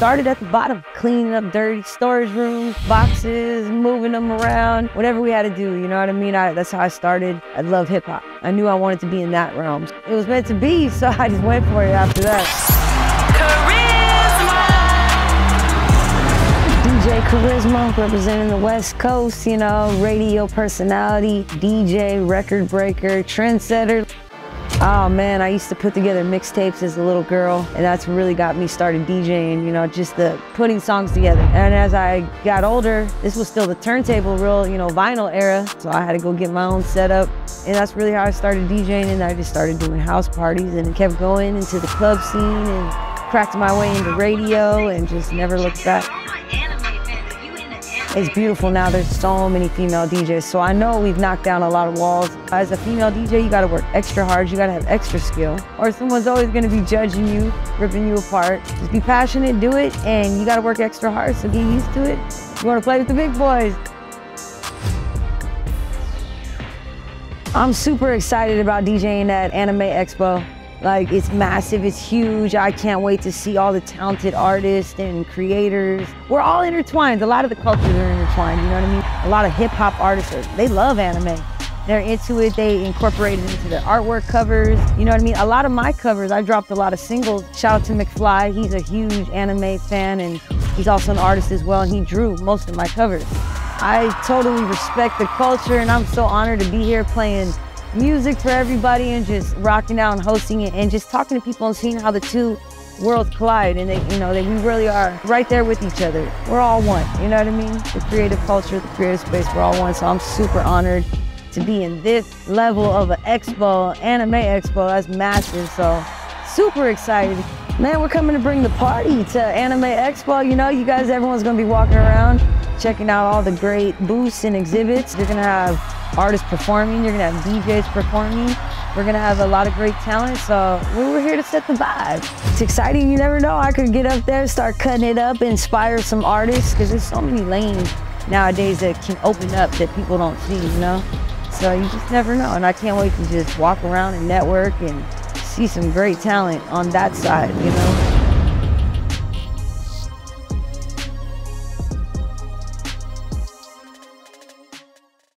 started at the bottom, cleaning up dirty storage rooms, boxes, moving them around, whatever we had to do. You know what I mean? I, that's how I started. I love hip hop. I knew I wanted to be in that realm. It was meant to be, so I just went for it after that. Carisma. DJ Carisma representing the West Coast, you know, radio personality, DJ, record breaker, trendsetter. Oh man, I used to put together mixtapes as a little girl, and that's really got me started DJing, you know, just the putting songs together. And as I got older, this was still the turntable, real, you know, vinyl era, so I had to go get my own setup. And that's really how I started DJing, and I just started doing house parties and kept going into the club scene and cracked my way into radio and just never looked back. It's beautiful now. There's so many female DJs. So I know we've knocked down a lot of walls. As a female DJ, you gotta work extra hard. You gotta have extra skill or someone's always gonna be judging you, ripping you apart. Just be passionate, do it, and you gotta work extra hard. So get used to it. You wanna play with the big boys. I'm super excited about DJing at Anime Expo. Like it's massive, it's huge. I can't wait to see all the talented artists and creators. We're all intertwined. A lot of the cultures are intertwined, you know what I mean? A lot of hip hop artists, are, they love anime. They're into it, they incorporate it into their artwork covers. You know what I mean? A lot of my covers, I dropped a lot of singles. Shout out to McFly, he's a huge anime fan and he's also an artist as well and he drew most of my covers. I totally respect the culture and I'm so honored to be here playing music for everybody and just rocking out and hosting it and just talking to people and seeing how the two worlds collide and they, you know, that we really are right there with each other. We're all one, you know what I mean? The creative culture, the creative space, we're all one. So I'm super honored to be in this level of an expo, anime expo. That's massive. So super excited. Man, we're coming to bring the party to Anime Expo. You know, you guys, everyone's gonna be walking around, checking out all the great booths and exhibits. You're gonna have artists performing, you're gonna have DJs performing. We're gonna have a lot of great talent, so we were here to set the vibe. It's exciting, you never know. I could get up there, start cutting it up, inspire some artists, because there's so many lanes nowadays that can open up that people don't see, you know? So you just never know, and I can't wait to just walk around and network and see some great talent on that side, you know?